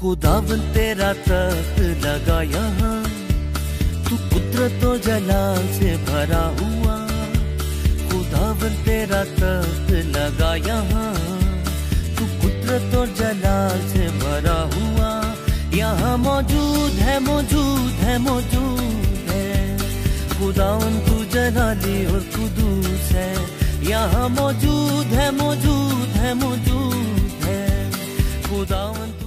खुदावन तेरा तख्त लगा यहाँ। तू कुदरत और तो जलाल से भरा हुआ। खुदावन तेरा तख्त लगा यहाँ। तू कुदरत और तो जलाल से भरा हुआ। यहाँ मौजूद है मौजूद है मौजूद है। खुदावन तू जलाली और कुदूस है। यहाँ मौजूद है मौजूद है मौजूद है। खुदावन